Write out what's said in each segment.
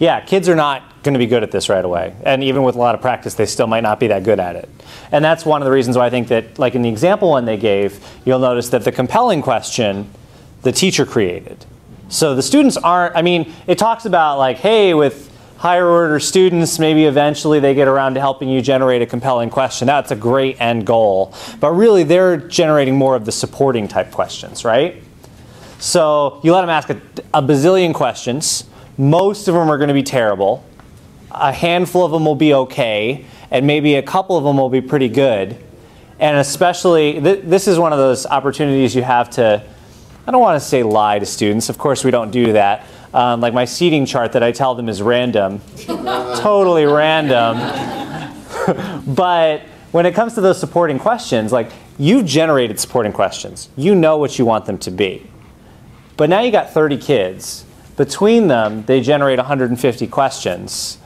yeah, kids are not going to be good at this right away. And even with a lot of practice, they still might not be that good at it. And that's one of the reasons why I think that, like in the example one they gave, you'll notice that the compelling question the teacher created. So the students aren't, I mean, it talks about like, hey, with higher order students, maybe eventually they get around to helping you generate a compelling question. That's a great end goal. But really, they're generating more of the supporting type questions, right? So you let them ask a, a bazillion questions. Most of them are going to be terrible. A handful of them will be okay, and maybe a couple of them will be pretty good. And especially, th this is one of those opportunities you have to, I don't want to say lie to students. Of course, we don't do that um, like my seating chart that I tell them is random, totally random. but when it comes to those supporting questions, like you've generated supporting questions, you know what you want them to be. But now you got 30 kids. Between them, they generate 150 questions.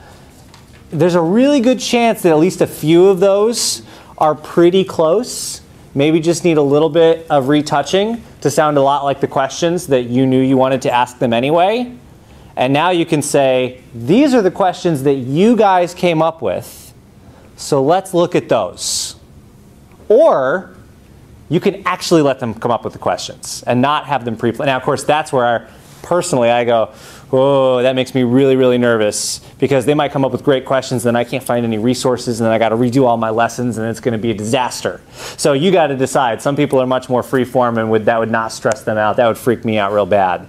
There's a really good chance that at least a few of those are pretty close maybe just need a little bit of retouching to sound a lot like the questions that you knew you wanted to ask them anyway. And now you can say, these are the questions that you guys came up with, so let's look at those. Or you can actually let them come up with the questions and not have them pre-planned. Now, of course, that's where our, personally I go, oh, that makes me really, really nervous because they might come up with great questions and I can't find any resources and then I got to redo all my lessons and it's going to be a disaster. So you got to decide. Some people are much more free form and would, that would not stress them out. That would freak me out real bad.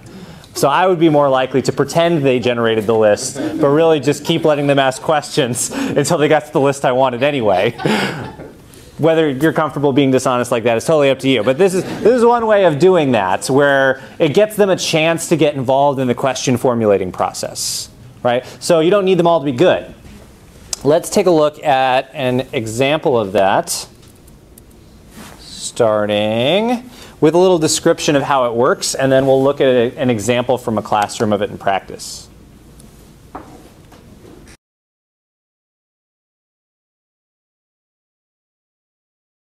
So I would be more likely to pretend they generated the list, but really just keep letting them ask questions until they got to the list I wanted anyway whether you're comfortable being dishonest like that is totally up to you. But this is, this is one way of doing that where it gets them a chance to get involved in the question formulating process, right? So you don't need them all to be good. Let's take a look at an example of that, starting with a little description of how it works, and then we'll look at an example from a classroom of it in practice.